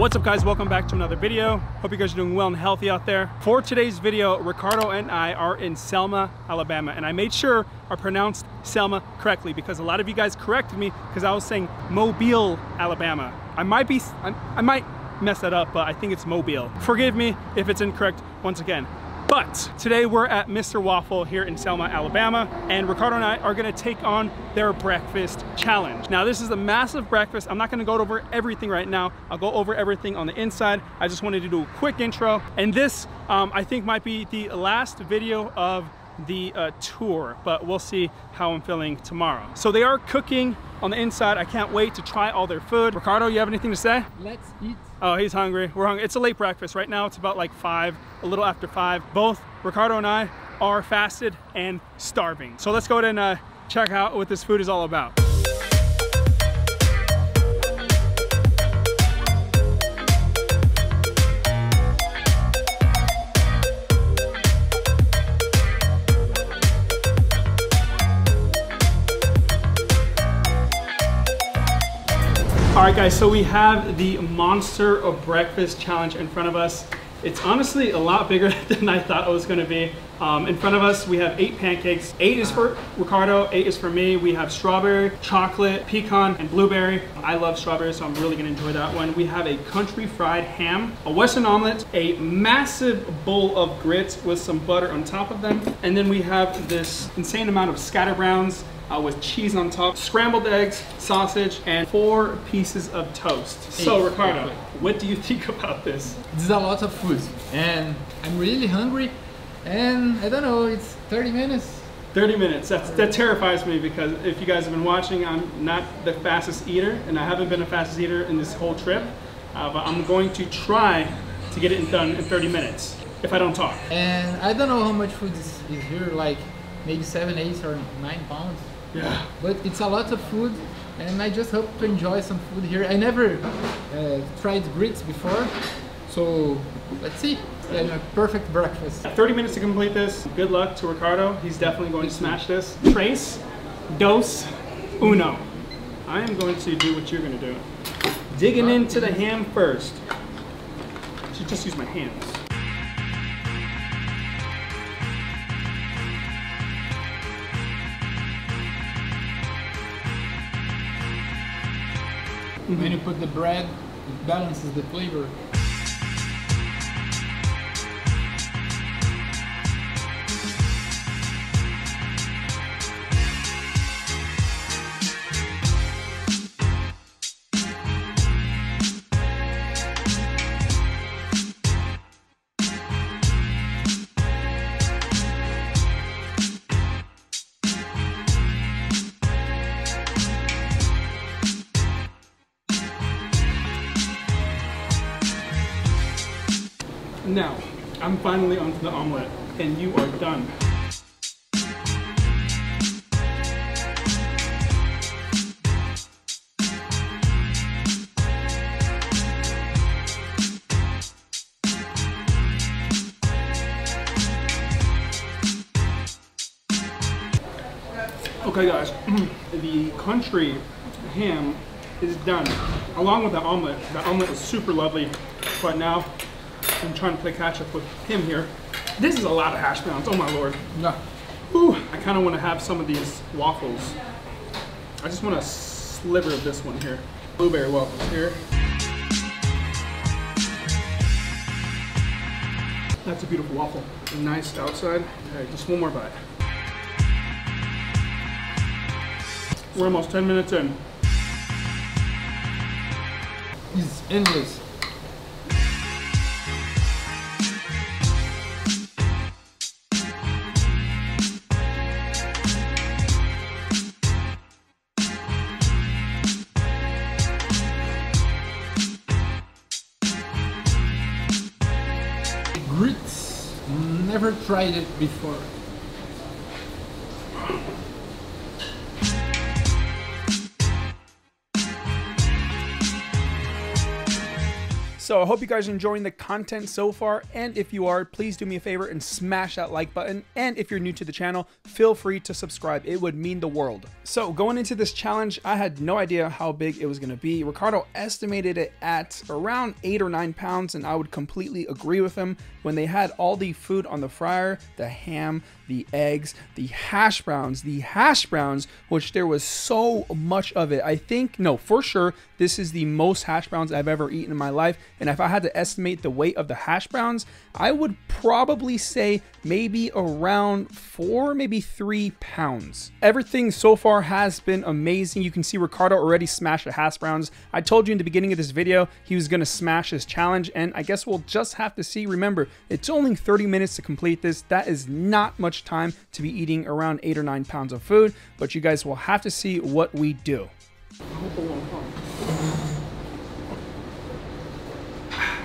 What's up guys, welcome back to another video. Hope you guys are doing well and healthy out there. For today's video, Ricardo and I are in Selma, Alabama, and I made sure I pronounced Selma correctly because a lot of you guys corrected me because I was saying Mobile, Alabama. I might be, I, I might mess that up, but I think it's Mobile. Forgive me if it's incorrect once again. But today we're at Mr. Waffle here in Selma, Alabama, and Ricardo and I are gonna take on their breakfast challenge. Now this is a massive breakfast. I'm not gonna go over everything right now. I'll go over everything on the inside. I just wanted to do a quick intro. And this, um, I think might be the last video of the uh, tour, but we'll see how I'm feeling tomorrow. So they are cooking on the inside. I can't wait to try all their food. Ricardo, you have anything to say? Let's eat. Oh, he's hungry. We're hungry. It's a late breakfast. Right now it's about like five, a little after five. Both Ricardo and I are fasted and starving. So let's go ahead and uh, check out what this food is all about. All right guys, so we have the Monster of Breakfast Challenge in front of us. It's honestly a lot bigger than I thought it was gonna be. Um, in front of us, we have eight pancakes. Eight is for Ricardo, eight is for me. We have strawberry, chocolate, pecan, and blueberry. I love strawberry, so I'm really gonna enjoy that one. We have a country fried ham, a western omelet, a massive bowl of grits with some butter on top of them. And then we have this insane amount of scatterbrowns, uh, with cheese on top, scrambled eggs, sausage, and four pieces of toast. So Ricardo, what do you think about this? This is a lot of food and I'm really hungry and I don't know, it's 30 minutes. 30 minutes, That's, that terrifies me because if you guys have been watching, I'm not the fastest eater and I haven't been the fastest eater in this whole trip, uh, but I'm going to try to get it done in 30 minutes if I don't talk. And I don't know how much food is, is here, like maybe seven, eight or nine pounds. Yeah. But it's a lot of food and I just hope to enjoy some food here. I never uh, tried grits before, so let's see. And a perfect breakfast. 30 minutes to complete this. Good luck to Ricardo. He's definitely going to smash this. Trace, dos, uno. I am going to do what you're going to do. Digging into the ham first. I should just use my hands. When you put the bread, it balances the flavor. Now, I'm finally onto the omelet, and you are done. Okay guys, the country ham is done. Along with the omelet. The omelet is super lovely, but now I'm trying to play catch up with him here. This is a lot of hash browns, oh my lord. No. Ooh, I kind of want to have some of these waffles. I just want a sliver of this one here. Blueberry waffles here. That's a beautiful waffle. Nice outside. Okay, just one more bite. We're almost 10 minutes in. It's endless. Never tried it before. So I hope you guys are enjoying the content so far. And if you are, please do me a favor and smash that like button. And if you're new to the channel, feel free to subscribe. It would mean the world. So going into this challenge, I had no idea how big it was going to be. Ricardo estimated it at around eight or nine pounds. And I would completely agree with him when they had all the food on the fryer, the ham, the eggs, the hash browns, the hash browns, which there was so much of it. I think, no, for sure, this is the most hash browns I've ever eaten in my life. And if I had to estimate the weight of the hash browns, I would probably say maybe around four, maybe three pounds. Everything so far has been amazing. You can see Ricardo already smashed the hash browns. I told you in the beginning of this video, he was gonna smash his challenge. And I guess we'll just have to see. Remember, it's only 30 minutes to complete this. That is not much time to be eating around eight or nine pounds of food, but you guys will have to see what we do.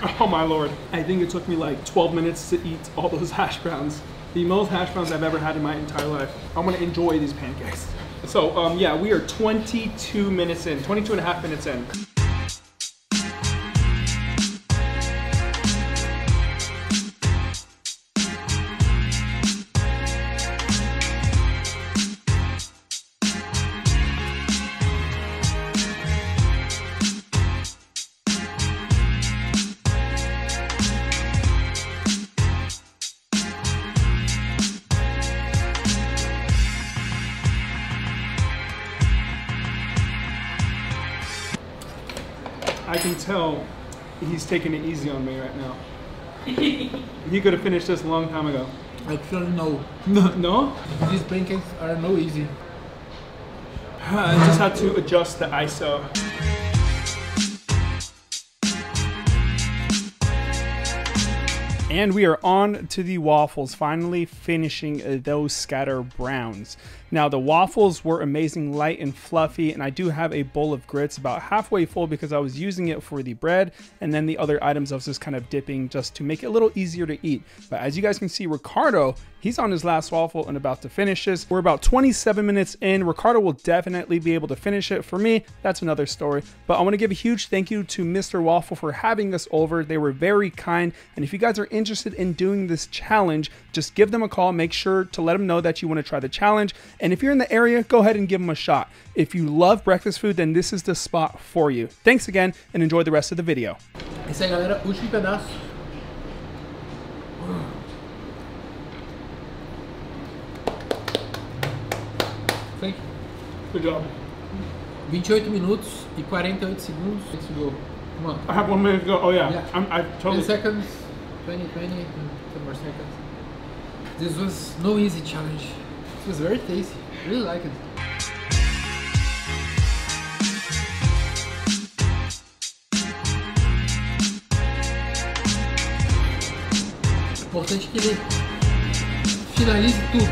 Oh my lord. I think it took me like 12 minutes to eat all those hash browns. The most hash browns I've ever had in my entire life. I'm gonna enjoy these pancakes. So um, yeah, we are 22 minutes in, 22 and a half minutes in. Can tell he's taking it easy on me right now. he could have finished this a long time ago. Actually, no. no? These pancakes are no easy. I just had to adjust the ISO. And we are on to the waffles, finally finishing uh, those scatter browns. Now the waffles were amazing, light and fluffy, and I do have a bowl of grits about halfway full because I was using it for the bread, and then the other items I was just kind of dipping just to make it a little easier to eat. But as you guys can see, Ricardo, he's on his last waffle and about to finish this. We're about 27 minutes in. Ricardo will definitely be able to finish it. For me, that's another story. But I want to give a huge thank you to Mr. Waffle for having us over. They were very kind, and if you guys are interested in doing this challenge, just give them a call. Make sure to let them know that you want to try the challenge. If you're in the area, go ahead and give them a shot. If you love breakfast food, then this is the spot for you. Thanks again and enjoy the rest of the video. Esse aí, galera, último pedaço. Thank you. Good job. 28 minutos e 48 segundos. Esse gol. Come on. I have one minute to go. Oh yeah, Yeah. I'm, I 10 totally. seconds. 20, 20, 10 more seconds. This was no easy challenge. It was very tasty. Really like it. Importante que ele finalize tudo.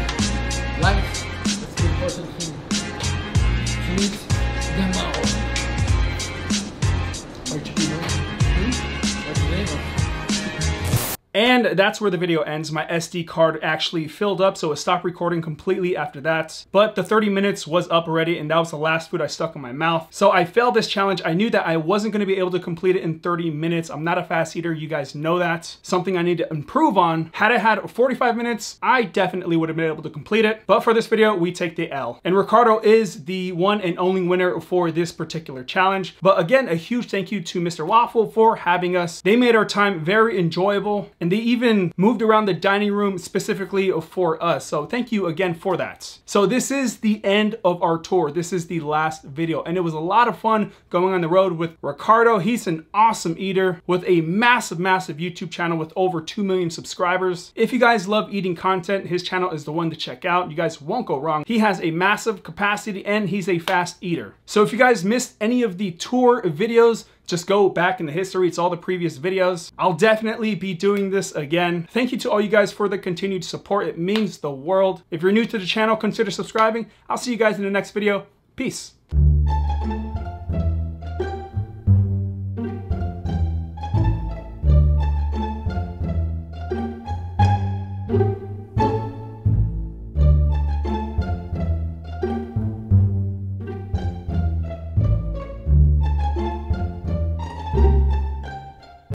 Life. That's the important thing. And that's where the video ends. My SD card actually filled up, so it stopped recording completely after that. But the 30 minutes was up already, and that was the last food I stuck in my mouth. So I failed this challenge. I knew that I wasn't gonna be able to complete it in 30 minutes. I'm not a fast eater, you guys know that. Something I need to improve on. Had I had 45 minutes, I definitely would have been able to complete it. But for this video, we take the L. And Ricardo is the one and only winner for this particular challenge. But again, a huge thank you to Mr. Waffle for having us. They made our time very enjoyable and they even moved around the dining room specifically for us. So thank you again for that. So this is the end of our tour. This is the last video and it was a lot of fun going on the road with Ricardo. He's an awesome eater with a massive, massive YouTube channel with over 2 million subscribers. If you guys love eating content, his channel is the one to check out. You guys won't go wrong. He has a massive capacity and he's a fast eater. So if you guys missed any of the tour videos, just go back in the history. It's all the previous videos. I'll definitely be doing this again. Thank you to all you guys for the continued support. It means the world. If you're new to the channel, consider subscribing. I'll see you guys in the next video. Peace.